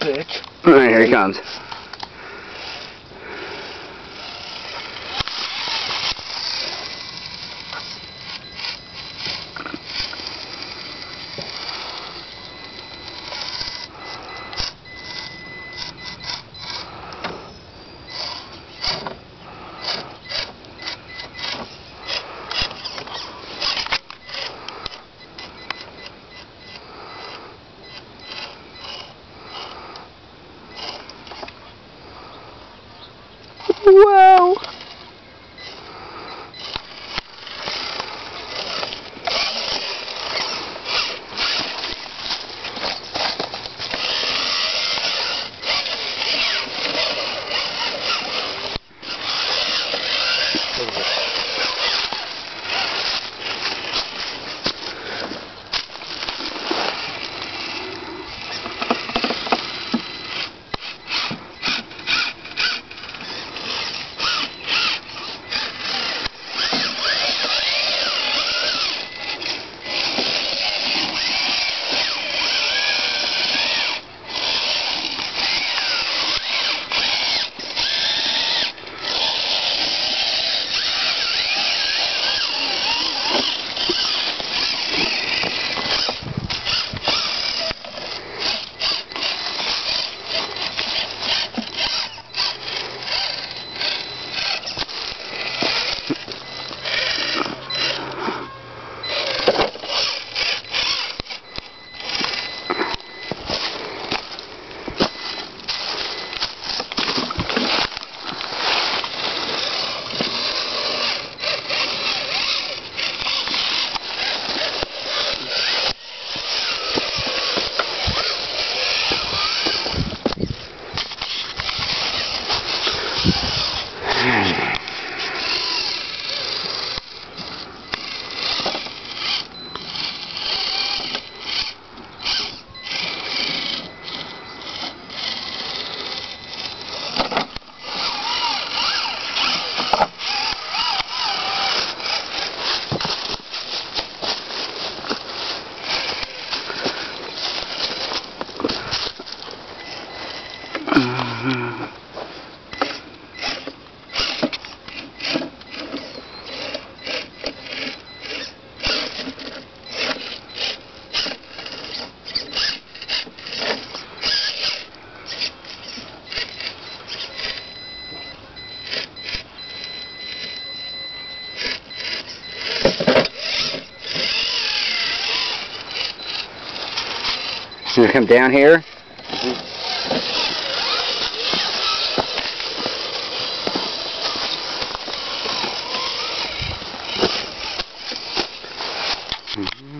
bitch. Alright, here he comes. I come down here? Mm-hmm.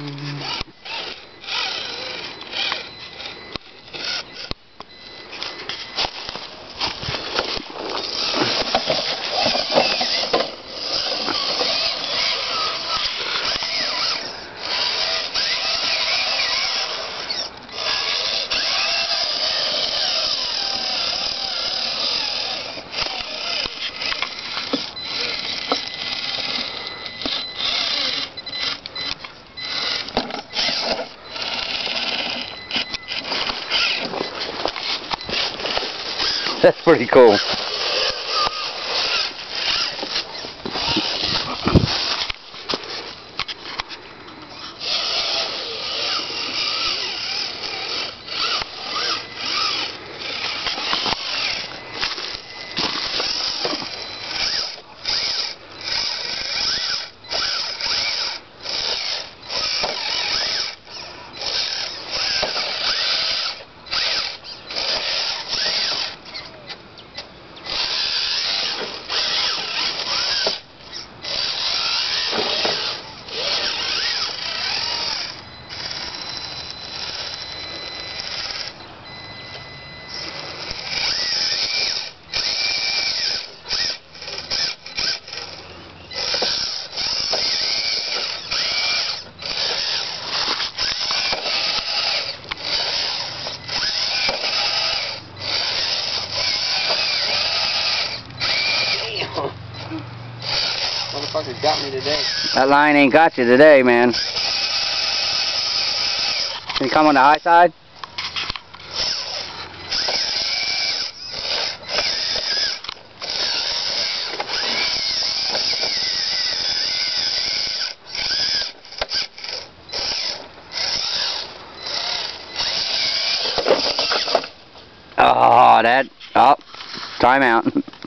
That's pretty cool. motherfucker got me today. That line ain't got you today, man. Can you come on the high side? Oh, that. Oh, timeout.